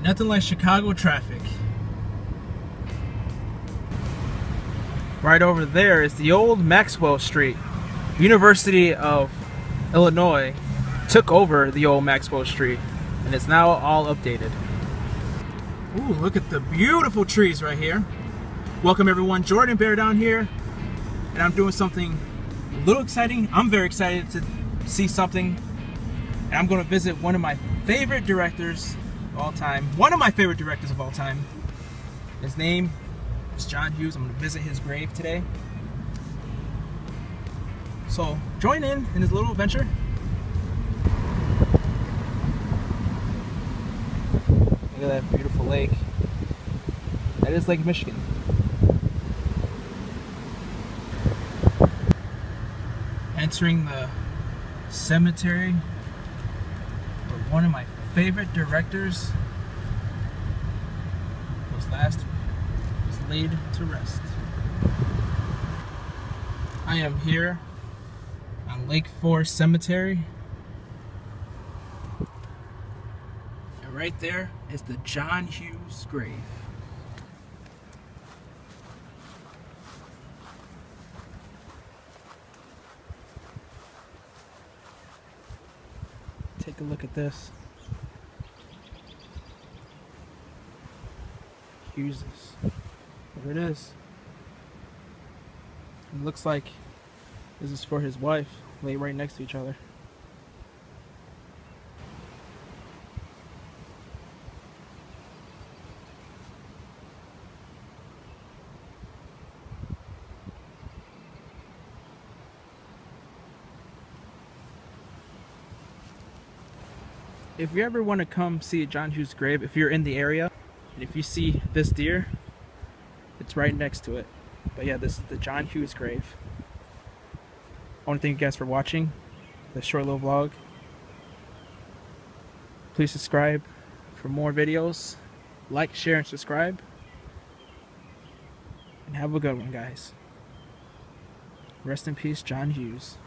Nothing like Chicago traffic. Right over there is the old Maxwell Street. University of Illinois took over the old Maxwell Street and it's now all updated. Ooh, look at the beautiful trees right here. Welcome everyone, Jordan Beardown here and I'm doing something a little exciting. I'm very excited to see something and I'm going to visit one of my favorite directors all time. One of my favorite directors of all time. His name is John Hughes. I'm going to visit his grave today. So join in in his little adventure. Look at that beautiful lake. That is Lake Michigan. Entering the cemetery one of my favorite directors was last was laid to rest. I am here on Lake Forest Cemetery. And right there is the John Hughes grave. Take a look at this. Hughes. There it is. It looks like this is for his wife, lay right next to each other. If you ever want to come see John Hughes' grave, if you're in the area, and if you see this deer, it's right next to it. But yeah, this is the John Hughes grave. I want to thank you guys for watching this short little vlog. Please subscribe for more videos. Like, share, and subscribe. And have a good one, guys. Rest in peace, John Hughes.